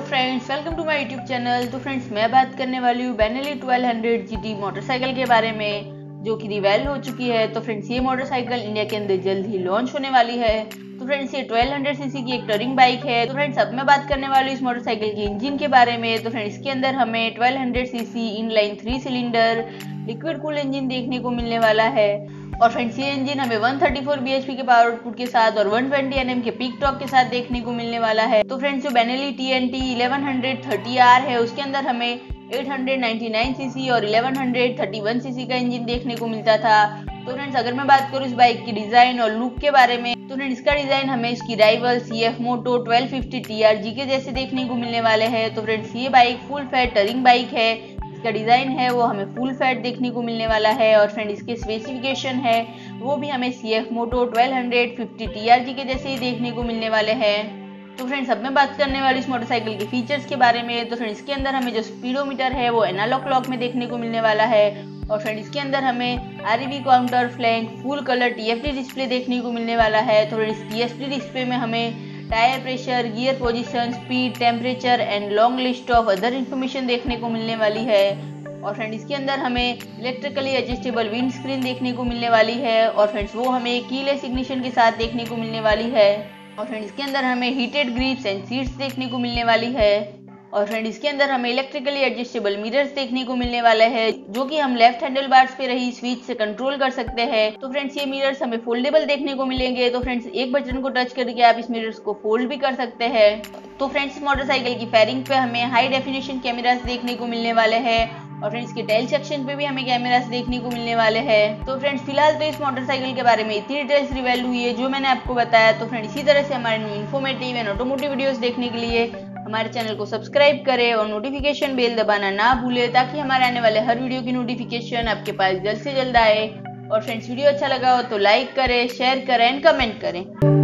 Friends, welcome to my YouTube channel. तो friends, मैं बात करने वाली हूँ बेनेली 1200 जीटी मोटरसाइकिल के बारे में। जो कि रिवेल हो चुकी है तो फ्रेंड्स ये मोटरसाइकिल इंडिया के अंदर जल्द ही लॉन्च होने वाली है। तो फ्रेंड्स ये 1200 सीसी की एक टरिंग बाइक है। तो फ्रेंड्स अब मैं बात करने वाली हूँ इस मोटरसाइकिल के इंजन के बारे में। तो फ्रेंड्स इसके अंदर हमें 1200 CC inline three cylinder liquid cool engine देखने को मिलने वाला है। और फ्रेंड्स ये इंजन हमें 134 bhp के पावर आउटपुट के साथ और 120 nm के पीक टॉप के साथ देखने को मिलने वाला है। तो फ्रेंड्स जो Benelli T N T eleven है, उसके अंदर हमें 899 सीसी और 1131 सीसी का इंजन देखने को मिलता था। तो फ्रेंड्स अगर मैं बात करूँ इस बाइक की डिज़ाइन और लुक के बारे में तो फ्रेंड्स इसका डिज़ाइन हमें इसकी rival C F Moto twelve fifty T के जैसे देखने को मिलने वाले हैं। तो फ्रेंड्स ये bike full fat touring bike है। इसका डिज़ाइन है, वो हमें फुल फैट देखने को मिलने वाला है और फ्रेंड इसके स्पेसिफिकेशन है, वो भी हमें C F Moto twelve hundred fifty T के जैसे ही देखने को मिलने वाले हैं। तो फ्रेंड्स अब मैं बात करने वाली इस मोटरसाइकिल के फीचर्स के बारे में। तो फ्रेंड इसके अंदर हमें जो स्पीडोमीटर है, वो एनालॉग क्लॉक में देखने को मिलने वाला है। और फ्रेंड इसके अंदर हमें R counter flank full colour TFT display देखने को मिलने वाला है। तो फ्रेंड टी डिस्प्ले में हमें tyre pressure gear position speed temperature and long list of other information देखने को मिलने वाली है। और फ्रेंड इसके अंदर हमें इलेक्ट्रिकली एडजस्टेबल विंड स्क्रीन देखने को मिलने वाली है। और फ्रेंड्स वो हमें कीलेस इग्निशन के साथ देखने को मिलने वाली है। और फ्रेंड इसके अंदर हमें हीटेड ग्रिप्स एंड सीट्स देखने को मिलने वाली है। और फ्रेंड इसके अंदर हमें इलेक्ट्रिकली एडजस्टेबल मिरर्स देखने को मिलने वाला है, जो कि हम लेफ़्ट हैंडल बार्स पे रही स्विच से कंट्रोल कर सकते हैं। तो फ्रेंड्स ये मिरर्स हमें फोल्डेबल देखने को मिलेंगे। तो फ्रेंड्स एक बटन को टच करके आप इस मिरर्स को फोल्ड भी कर सकते हैं। तो फ्रेंड्स मोटरसाइकिल की फेरिंग पे हमें हाई डेफिनेशन कैमरास देखने को मिलने वाले हैं। और फ्रेंड्स के टेल सेक्शन पे भी हमें कैमरास देखने को मिलने वाले हैं। तो फ्रेंड्स फ़िलहाल तो इस मोटरसाइकिल के बारे में इतनी डिटेल्स रिवेल हुई है, जो मैंने आपको बताया। तो फ्रेंड इसी तरह से हमारे इन्फॉर्मेटिव एंड ऑटोमोटिव वीडियोस देखने के लिए हमारे चैनल को सब्सक्राइब करें और नोटिफिकेशन बेल दबाना ना भूलें, ताकि हमारे आने वाले हर वीडियो की नोटिफिकेशन आपके पास जल्द से जल्द आए। और फ्रेंड्स वीडियो अच्छा लगा हो तो लाइक करें शेयर करें एंड कमेंट करें।